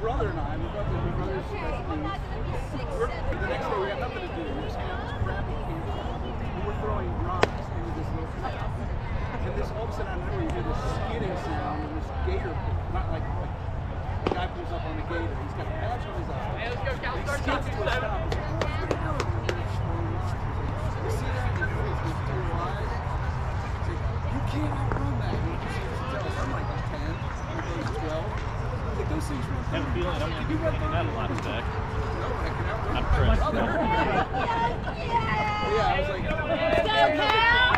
brother and I, my brother, my brother's best news. We're, the next day we got nothing to do. We're just hanging out this crappy campfire. And we're throwing rocks into this little trap. And this all of a sudden I remember you hear this skidding sound and this gator, not like, like the guy pulls up on the gator. He's got a badge on his eye. Hey, let's go, Cal. Start talking to You can't those things real quick. I have a feeling I'm going to be running that a lot of back. I'm yeah, I was like.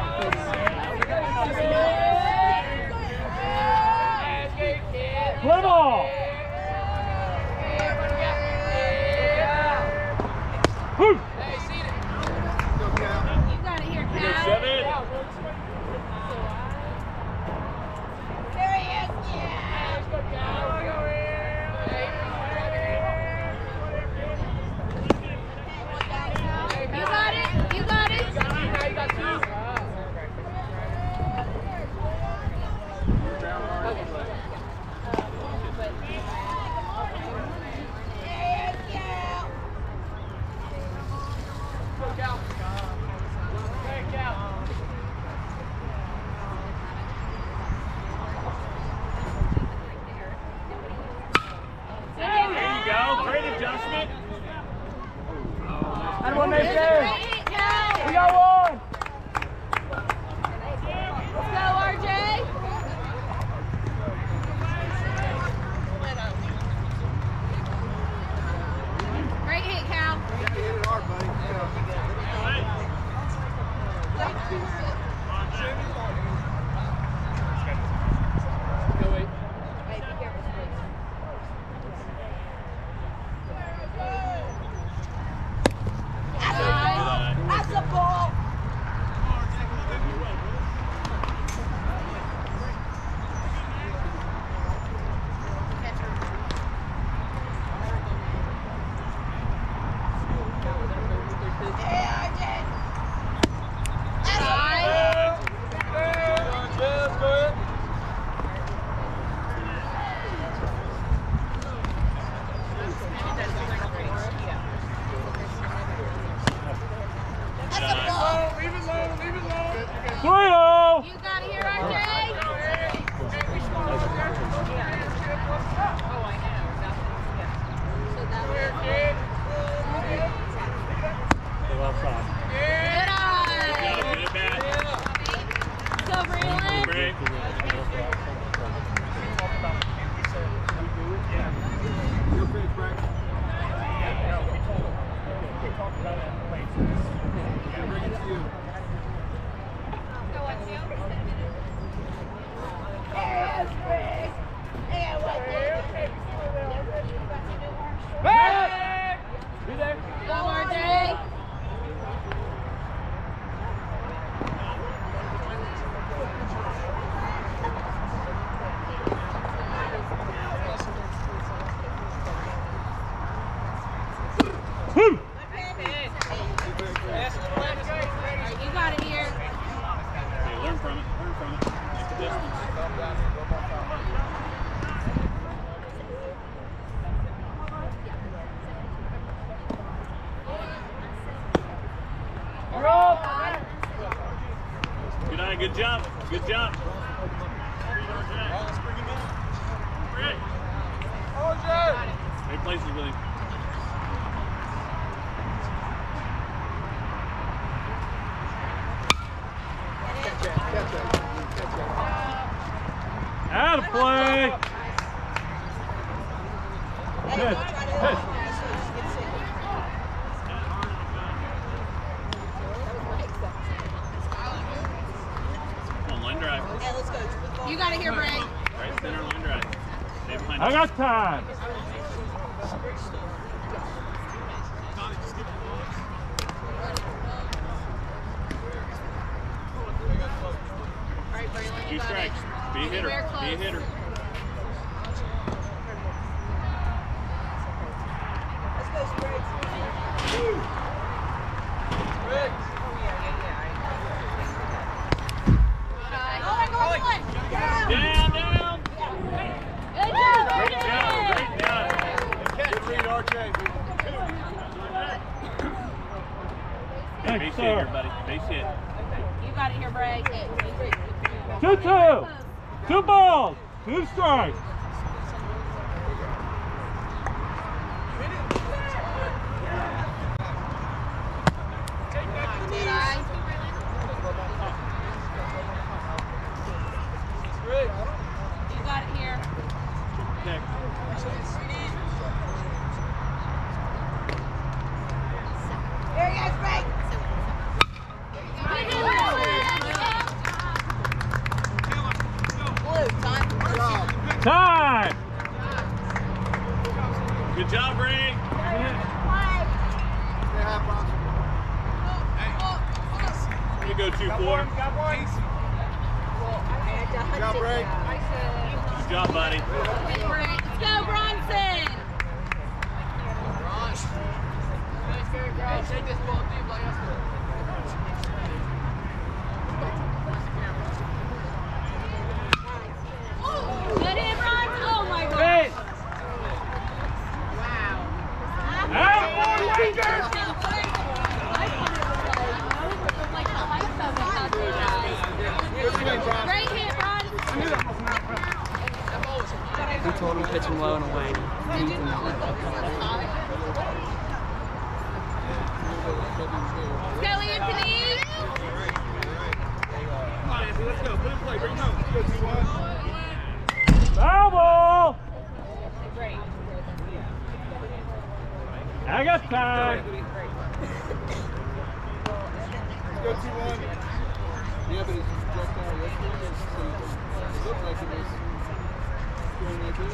Two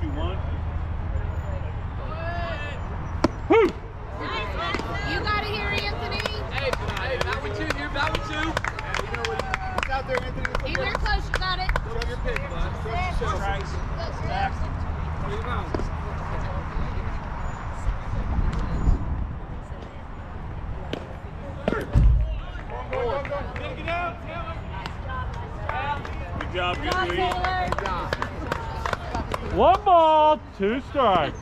two one. Whew. You got it here, Anthony. Hey, hey, that one two, you're that one two. It's out there, Anthony. Let's Be go. real close. You got it. Show your pick, bud. Show your show. Bring him home. Good job, Good good job, read. Taylor. One ball,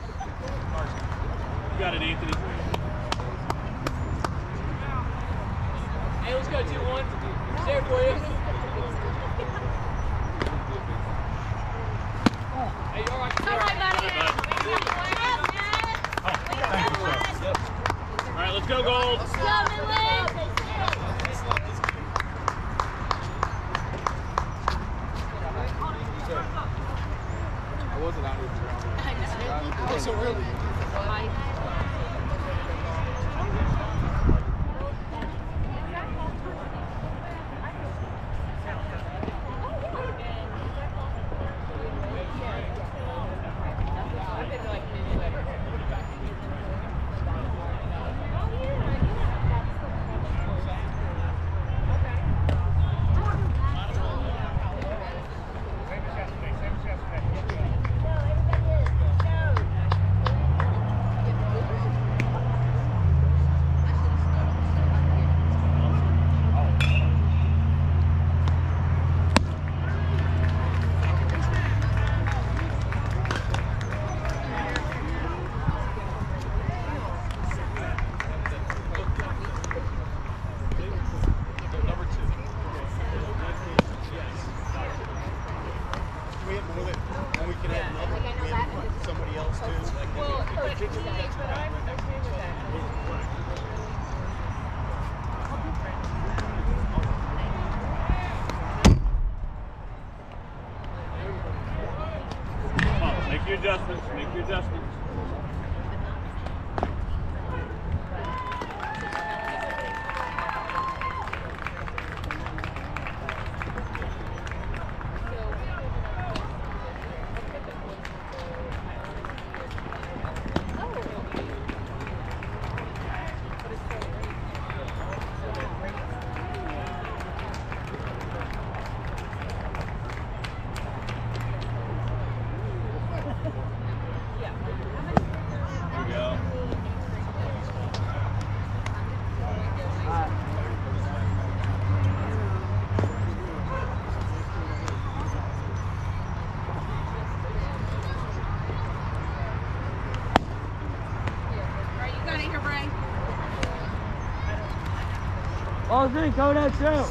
Ball's in, go that show.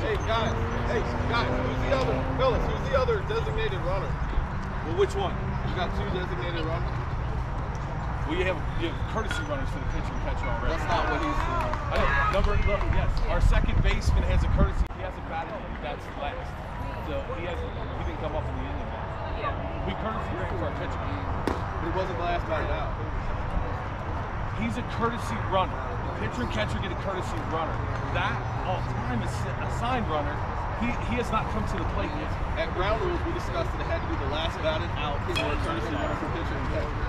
Hey, guys. Hey, guys. Who's the other? Phyllis, who's the other designated runner? Well, which one? You got two designated runners? Well, you have, you have courtesy runners for the pitcher and catcher already. That's not what he's doing. I know. Number, look, yes. Our second baseman has a courtesy. He hasn't batted. That's last. So he has. He didn't come up in the inning. Yeah. We courtesy ran for our pitcher. But he wasn't the last batted out. He's a courtesy runner. The pitcher and catcher get a courtesy runner. That all-time assi- assigned runner, he, he has not come to the plate yet. At ground rules, we discussed that it had to be the last batted out for a courtesy runner for pitcher and catcher.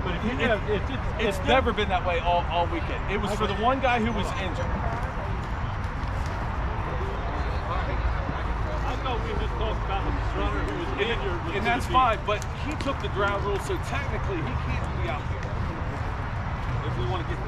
But if you It- have, if it, It's if never been that way all, all weekend. It was for the one guy who was injured. I thought we just talked about the runner who was And, and that's fine, but he took the ground rule, so technically he can't be out here. If we want to get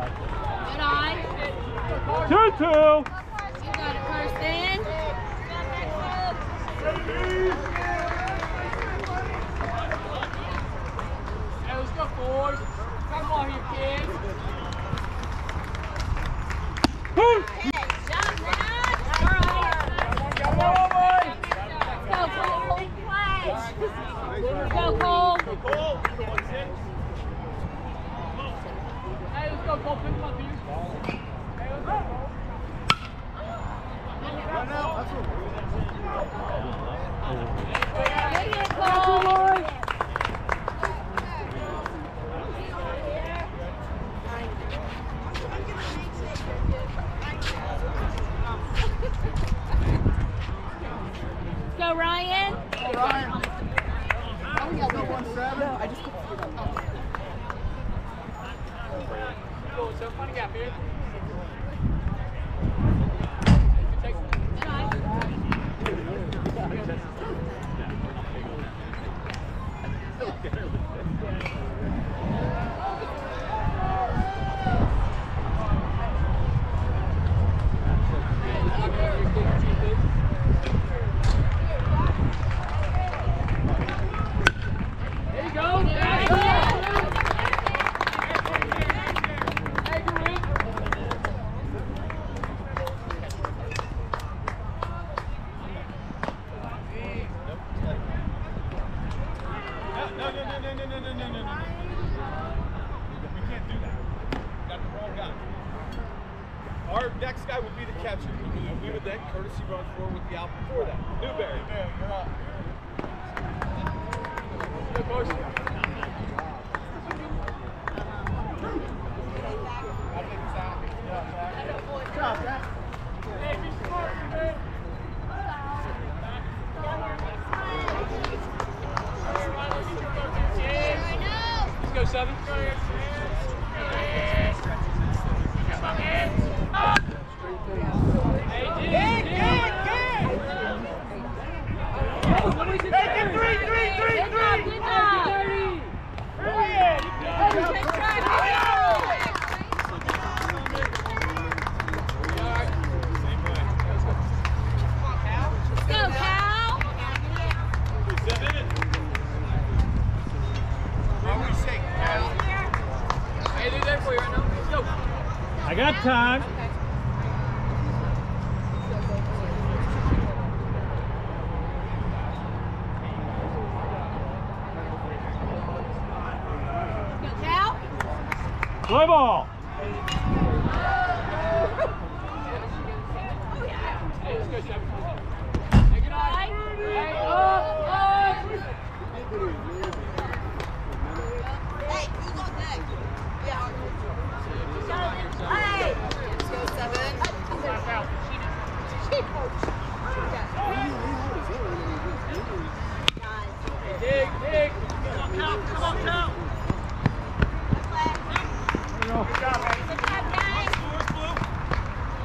Good eye. Two two. You got it. Hey, let's go, boys. Come on here, kids. open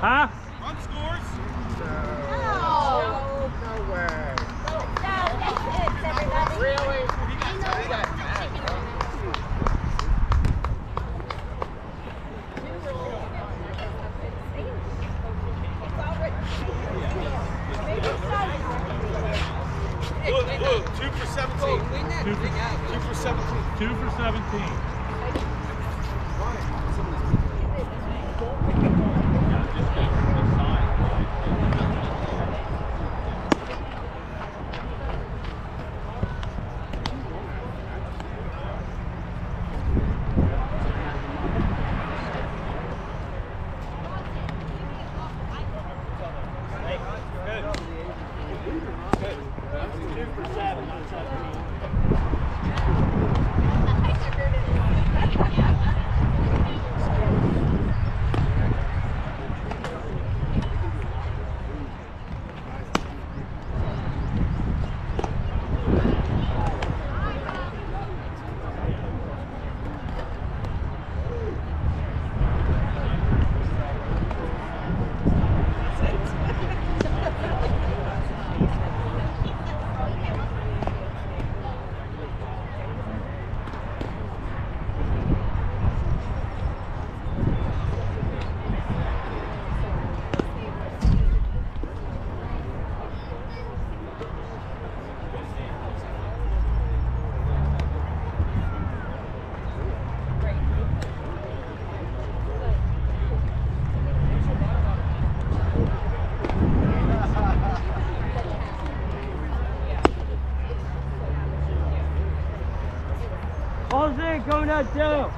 Huh? Good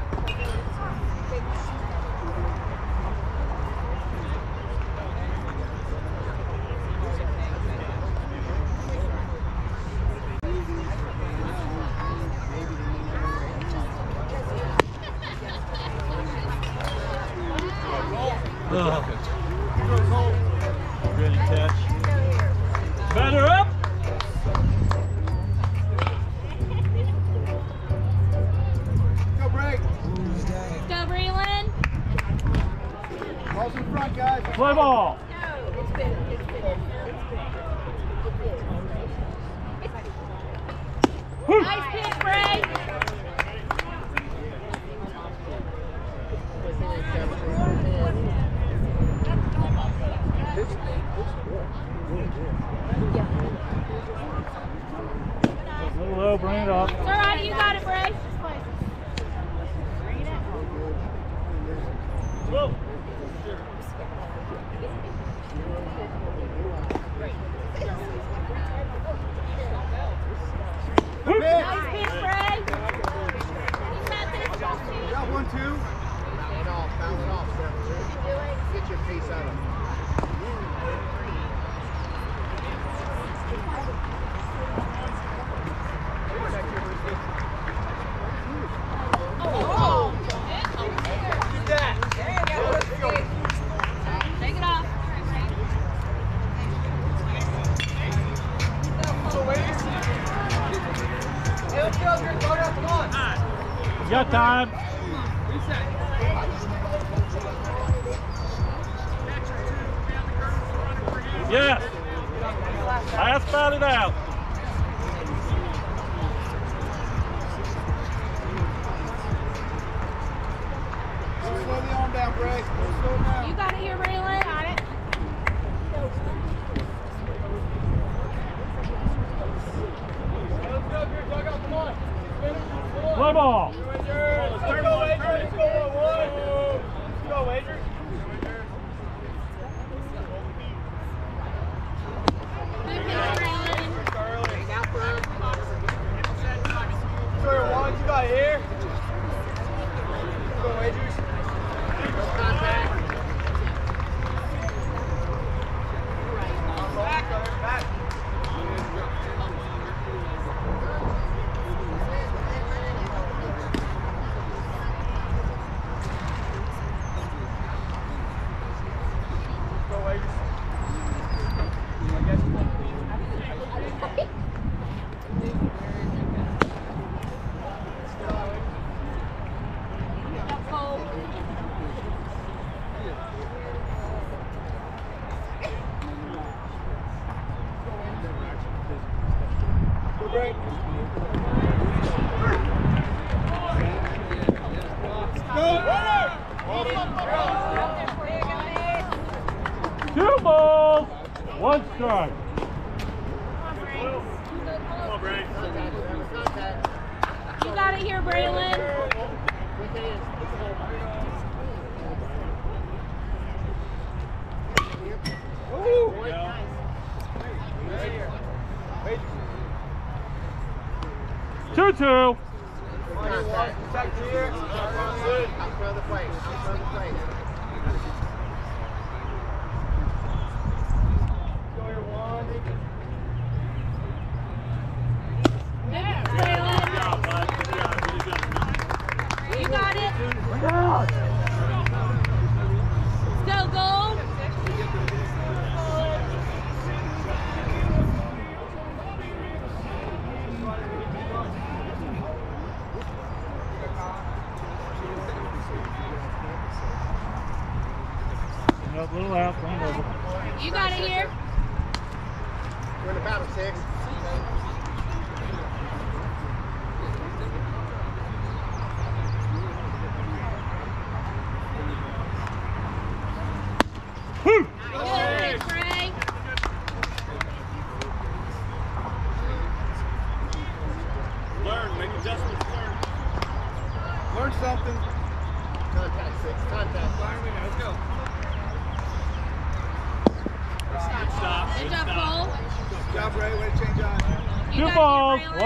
time.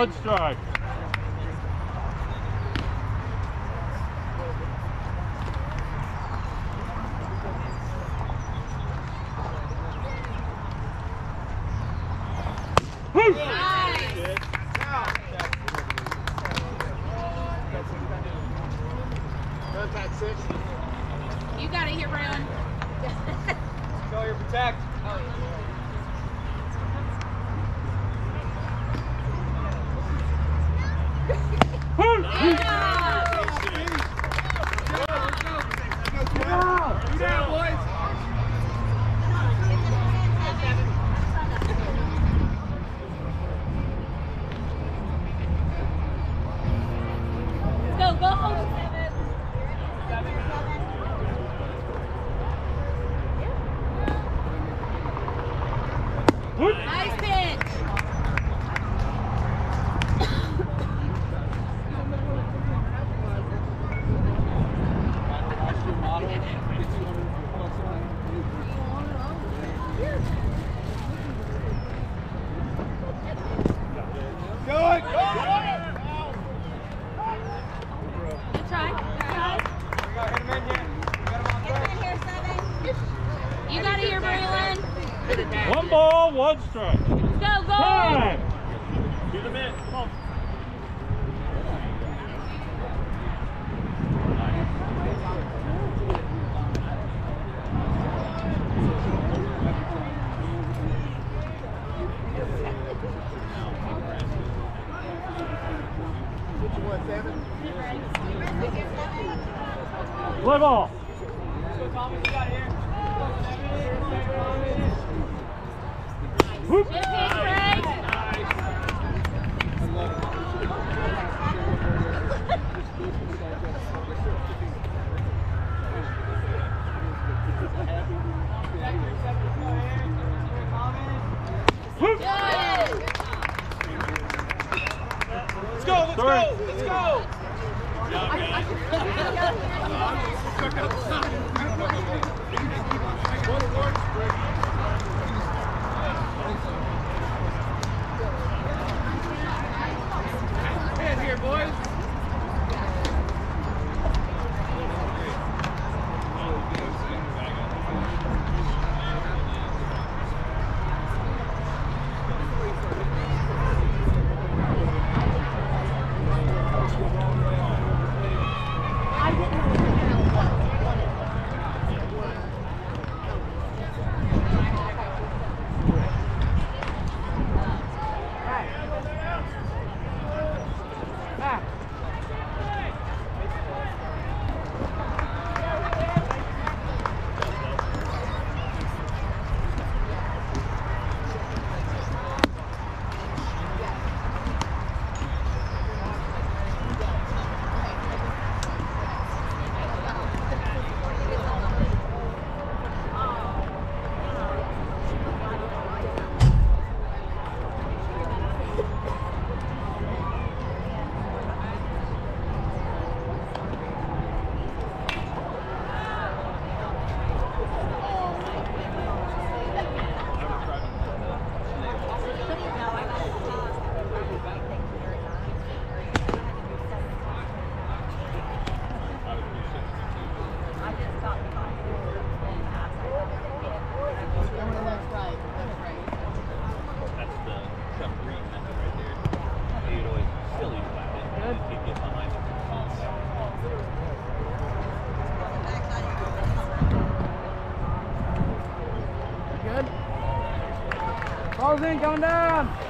One strike. Ball's in, going down.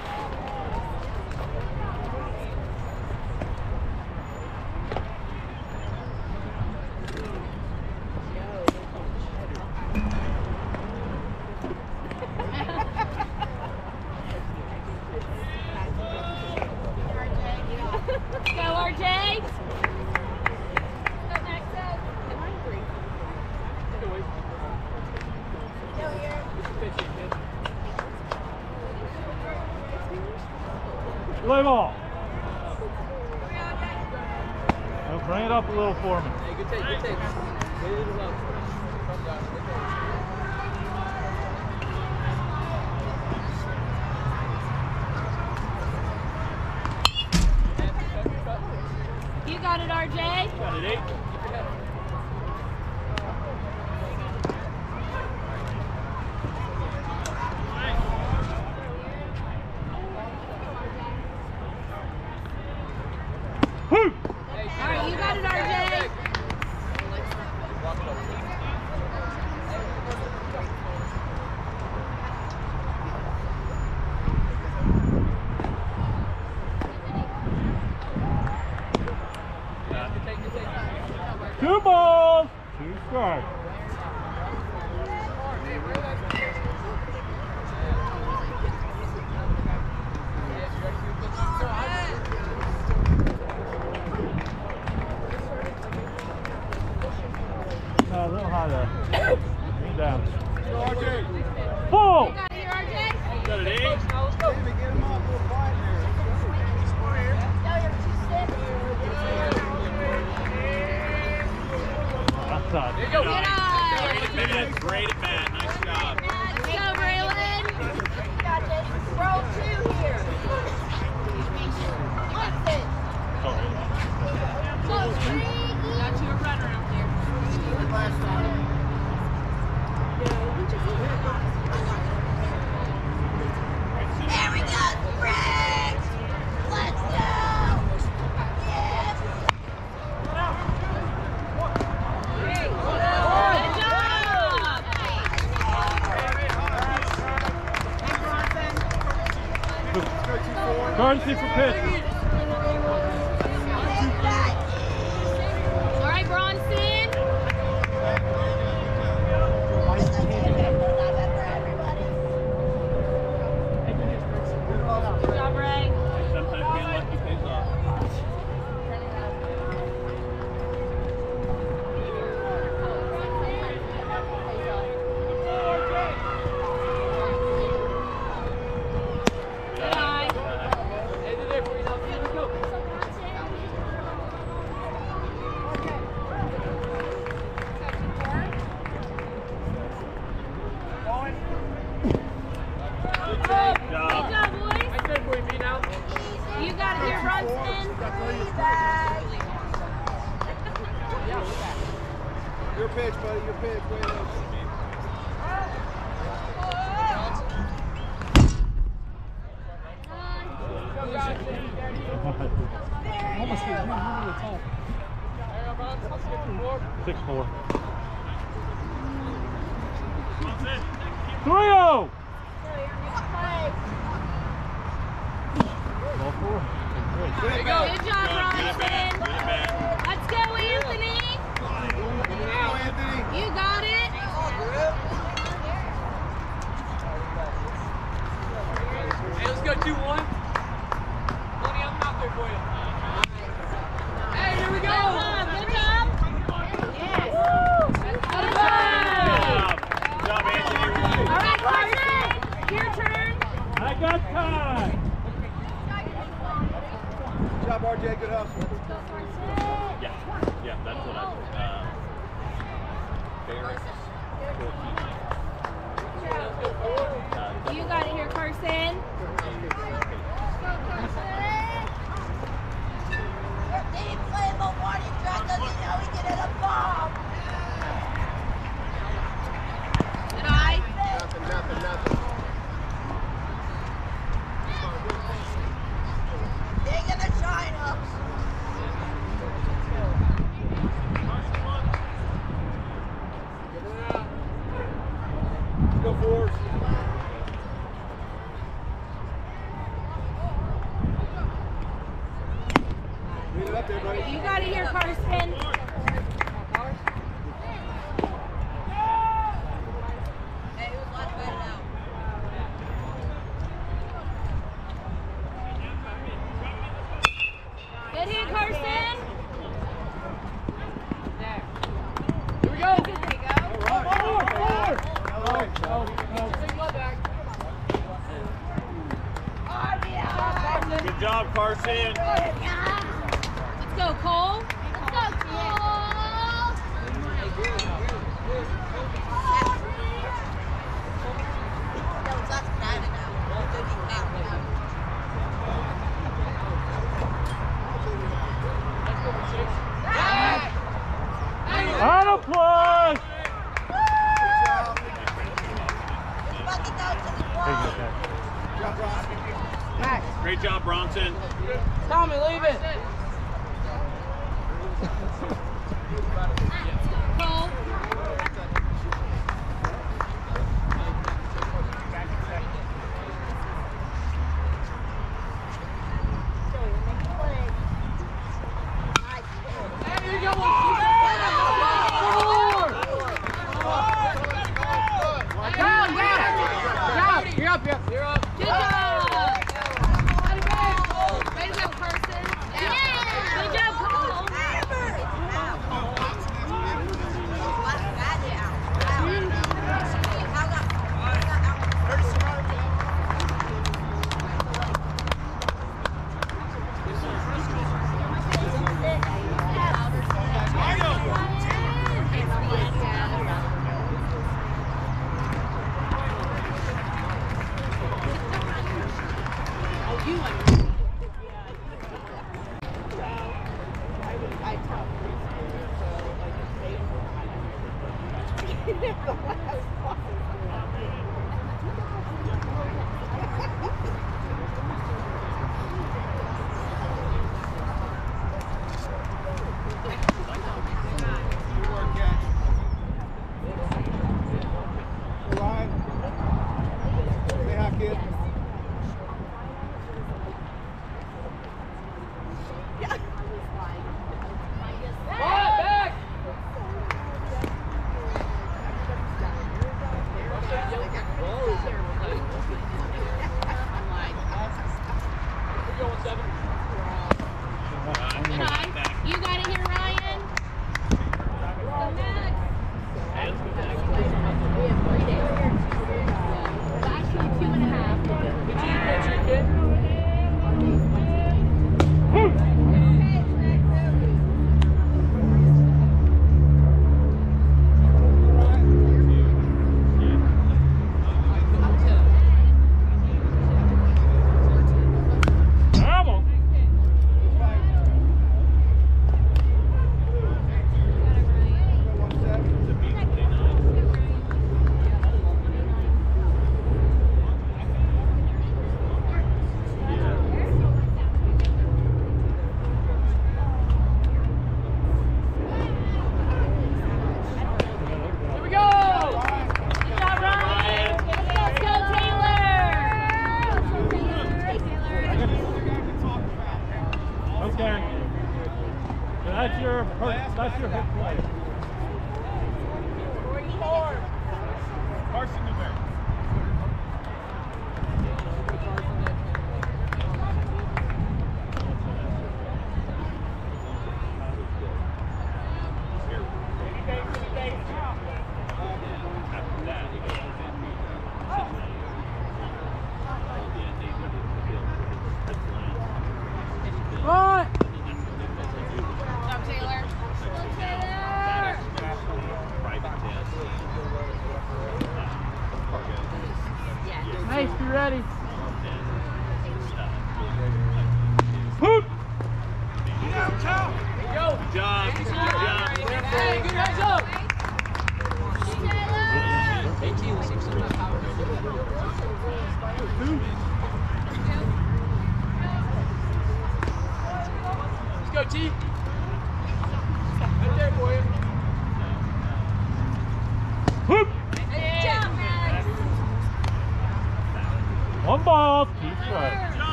One ball. Keep strike.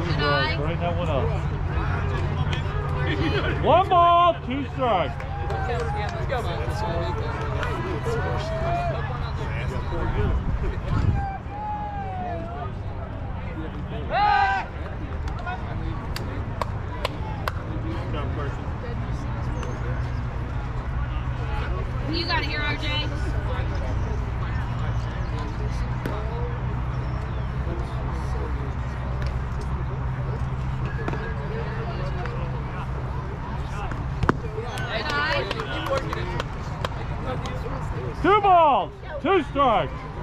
right now. What else? One ball, two strikes. You got it here, RJ. Two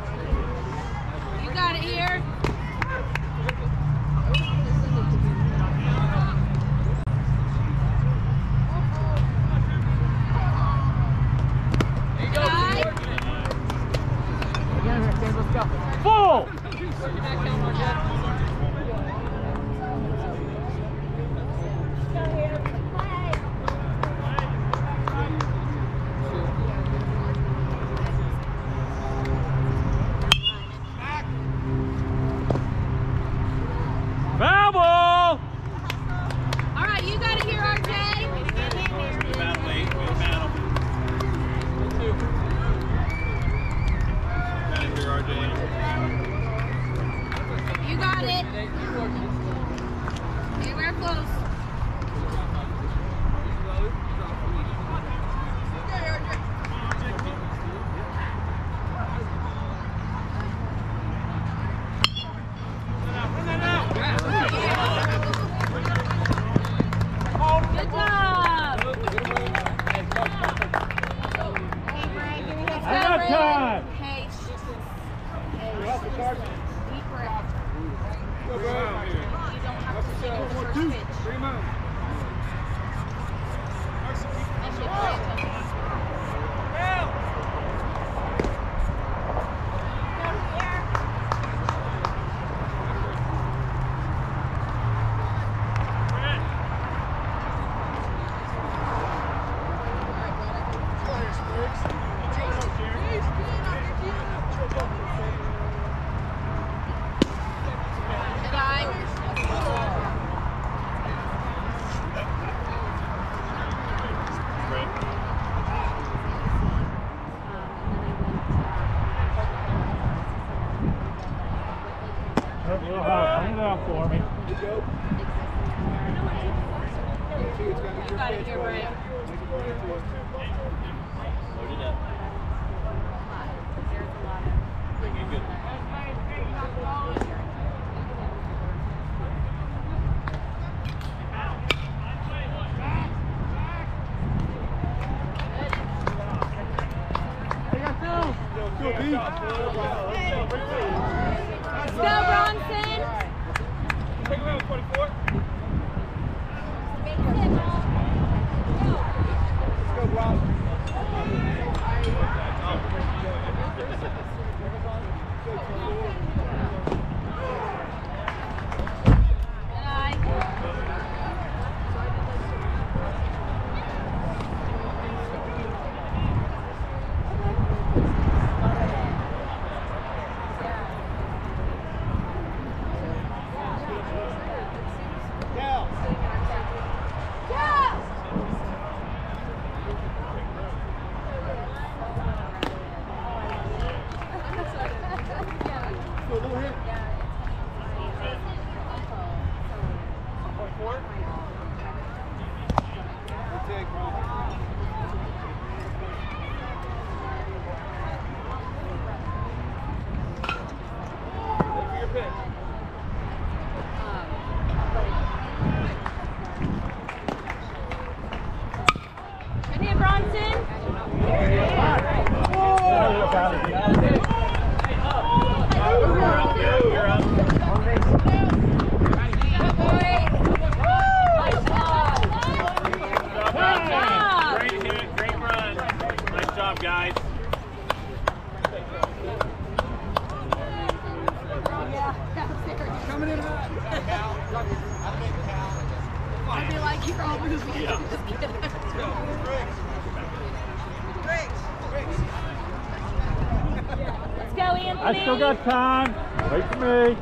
still got time. Wait for me.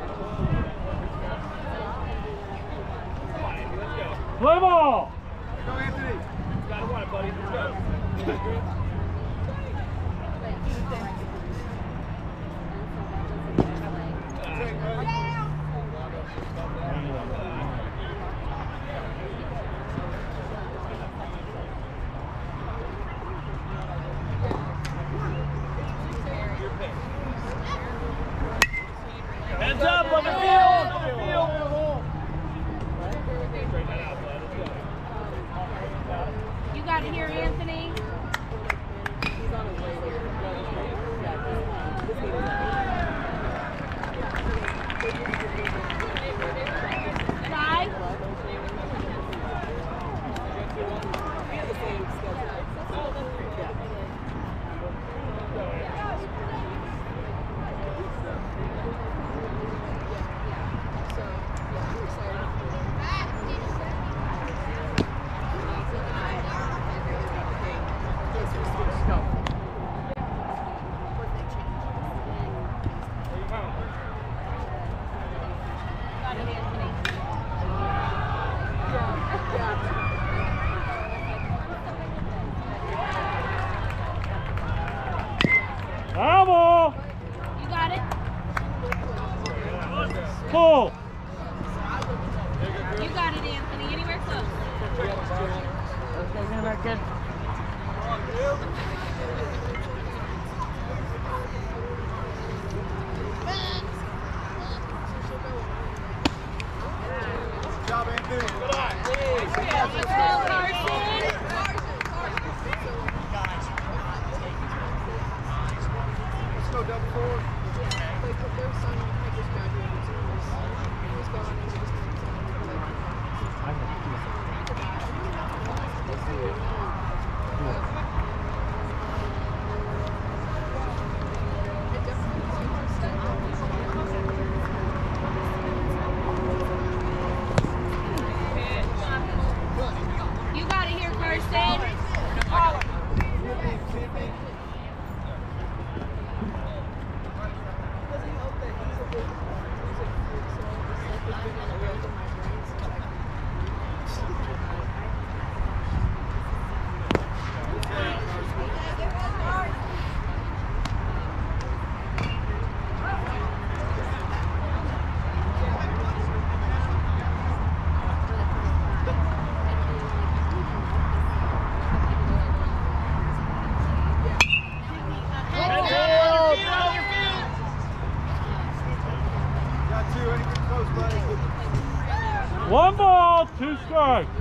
Two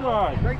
two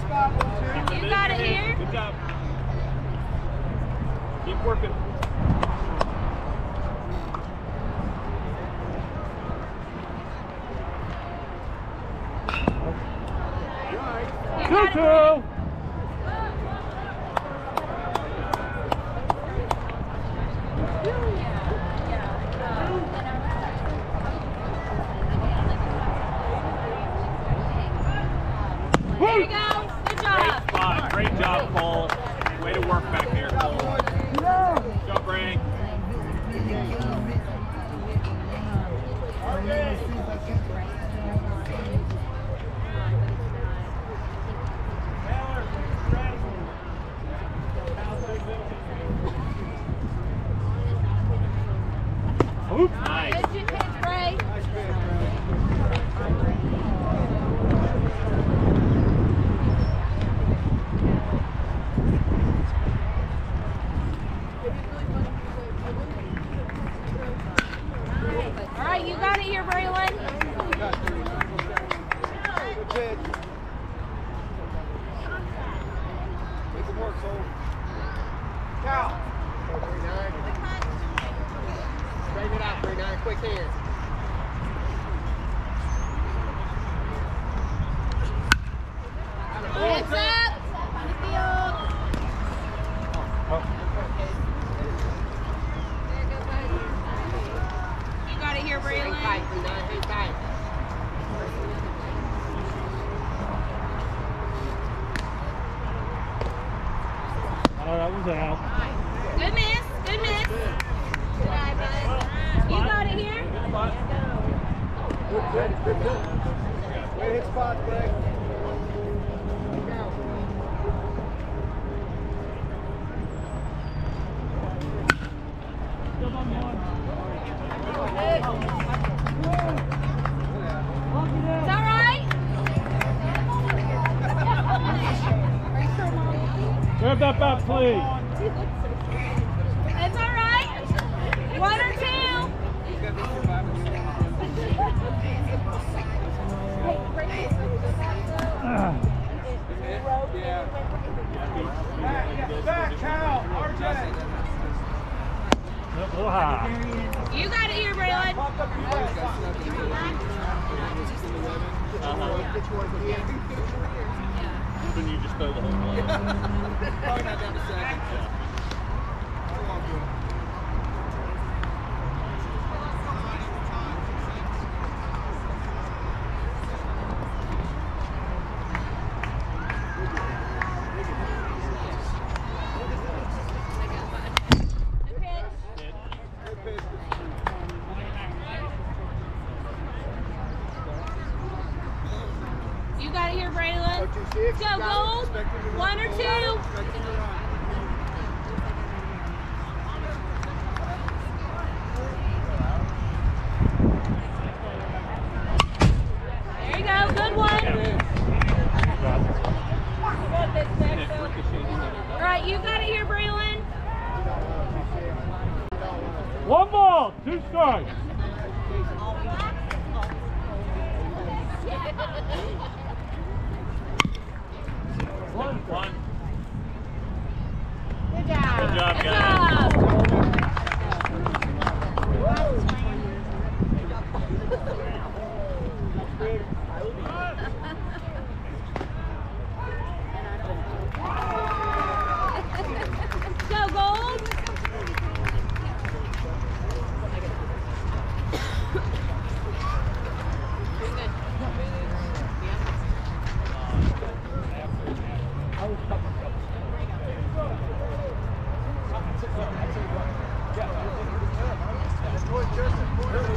Joseph Porter.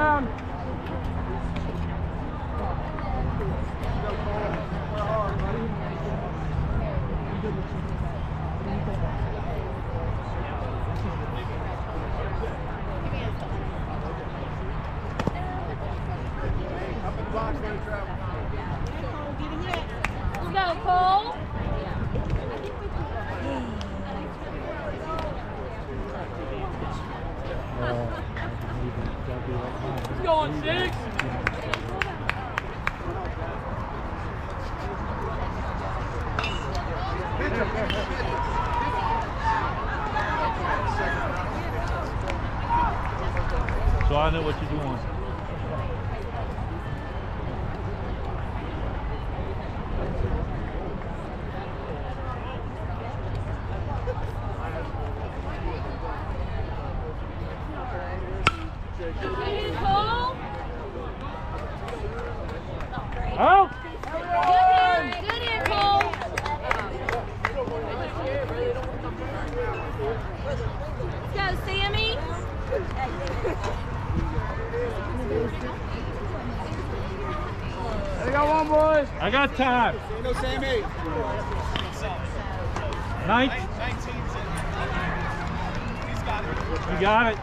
down. I got time. No, same. Ninth. 19. You got it.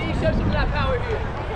Show some of that power here.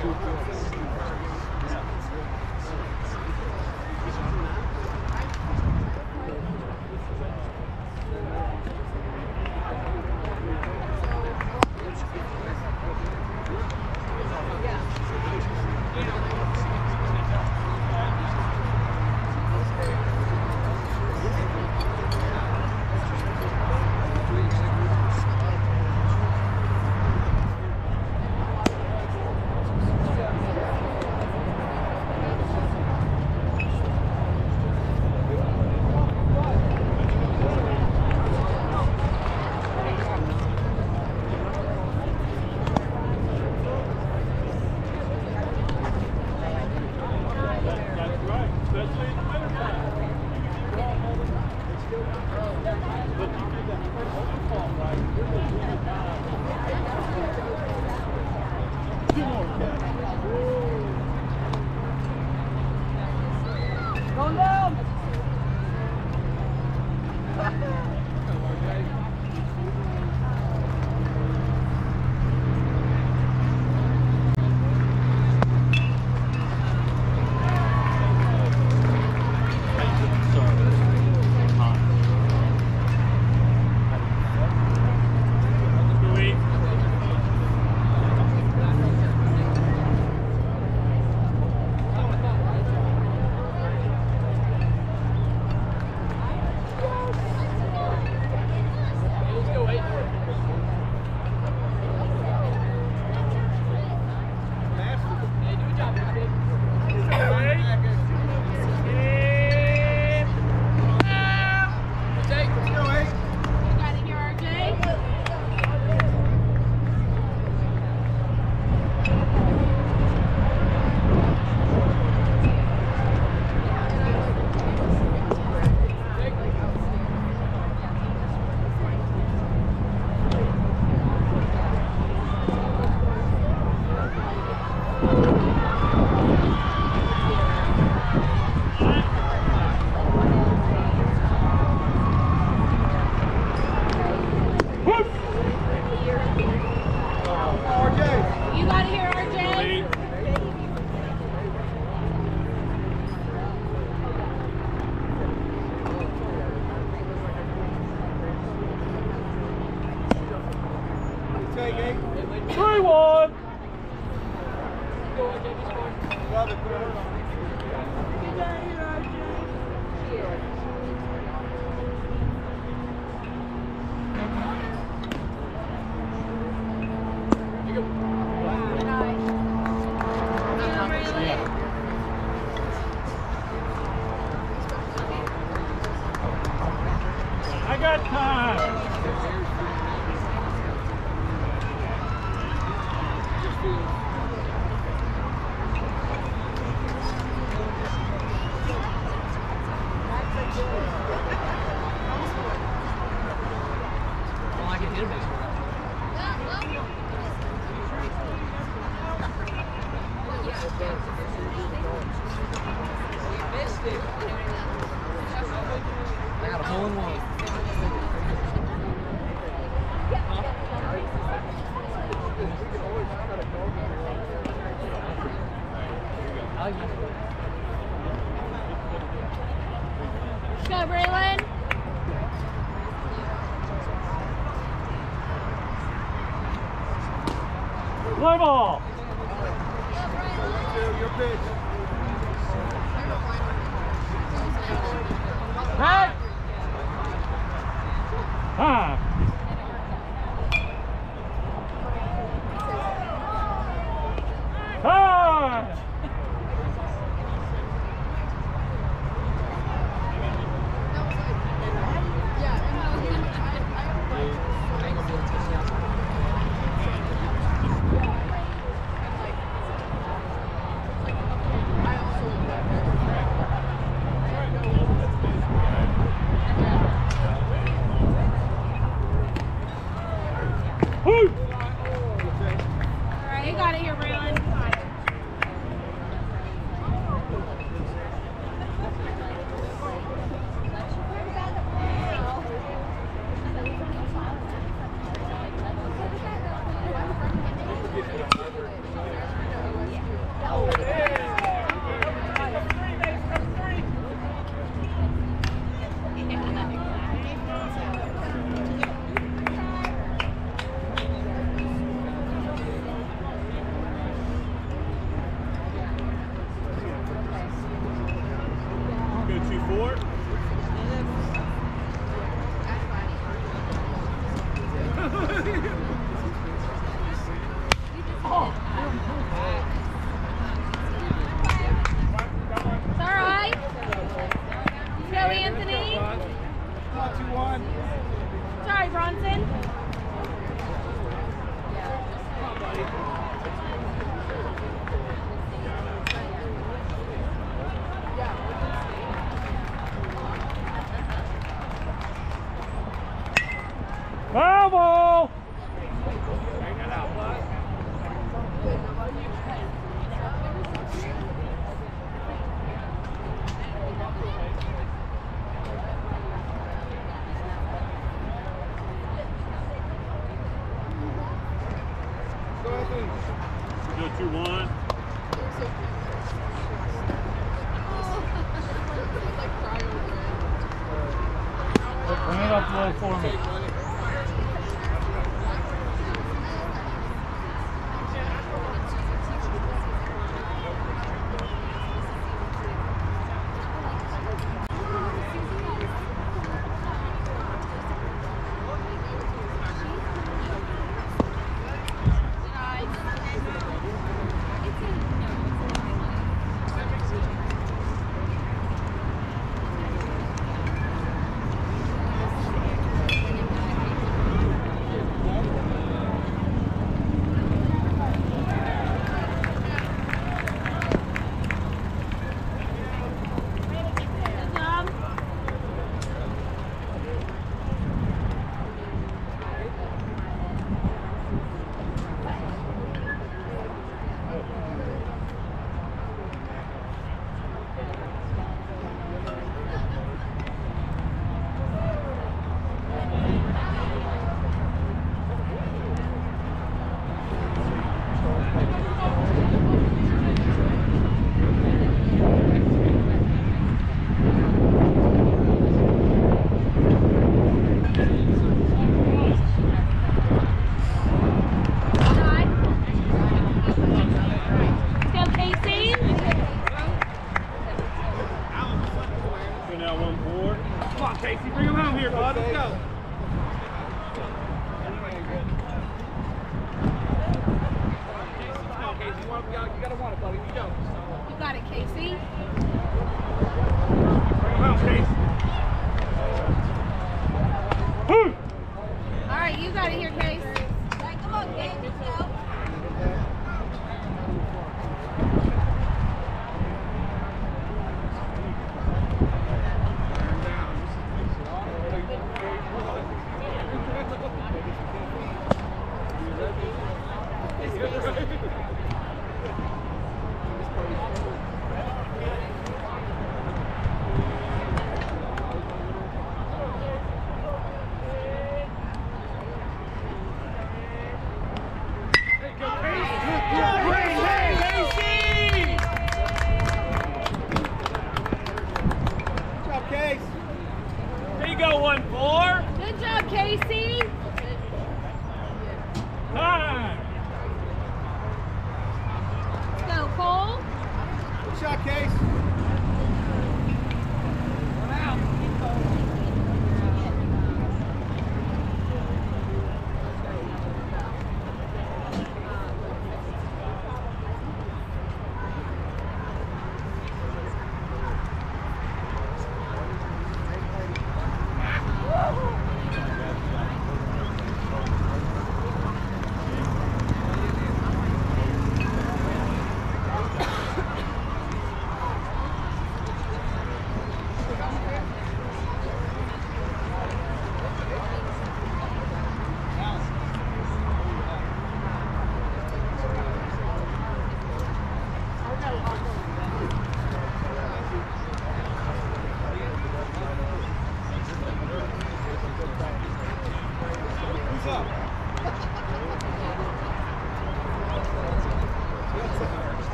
Brasil.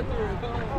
Put the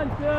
Atlanta.